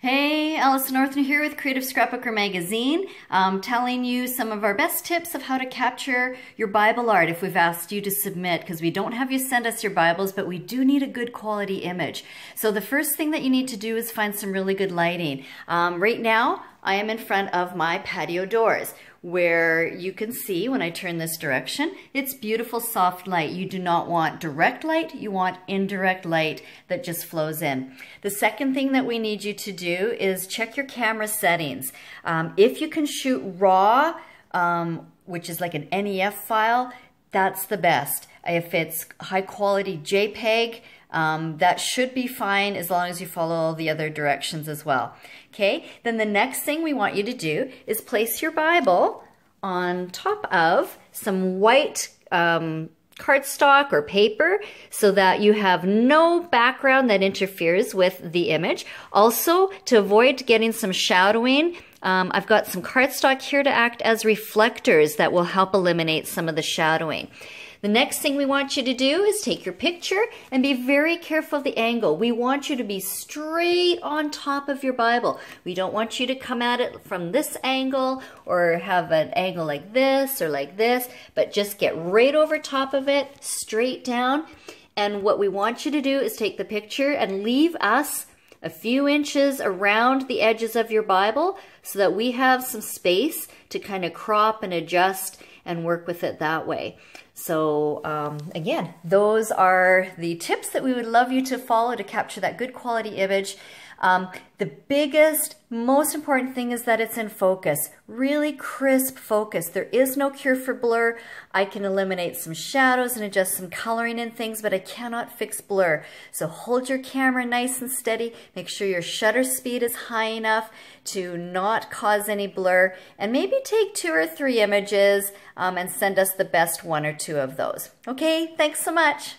Hey, Allison Orthner here with Creative Scrapbooker Magazine, um, telling you some of our best tips of how to capture your Bible art if we've asked you to submit, because we don't have you send us your Bibles, but we do need a good quality image. So the first thing that you need to do is find some really good lighting. Um, right now, I am in front of my patio doors where you can see when I turn this direction, it's beautiful soft light. You do not want direct light, you want indirect light that just flows in. The second thing that we need you to do is check your camera settings. Um, if you can shoot RAW, um, which is like an NEF file, that's the best. If it's high quality JPEG, um, that should be fine as long as you follow the other directions as well. Okay, then the next thing we want you to do is place your Bible on top of some white um, cardstock or paper so that you have no background that interferes with the image. Also, to avoid getting some shadowing, um, I've got some cardstock here to act as reflectors that will help eliminate some of the shadowing. The next thing we want you to do is take your picture and be very careful of the angle. We want you to be straight on top of your Bible. We don't want you to come at it from this angle or have an angle like this or like this, but just get right over top of it, straight down. And what we want you to do is take the picture and leave us a few inches around the edges of your Bible so that we have some space to kind of crop and adjust and work with it that way. So um, again, those are the tips that we would love you to follow to capture that good quality image. Um, the biggest, most important thing is that it's in focus, really crisp focus. There is no cure for blur. I can eliminate some shadows and adjust some coloring and things, but I cannot fix blur. So hold your camera nice and steady. Make sure your shutter speed is high enough to not cause any blur. And maybe take two or three images um, and send us the best one or two of those. Okay, thanks so much.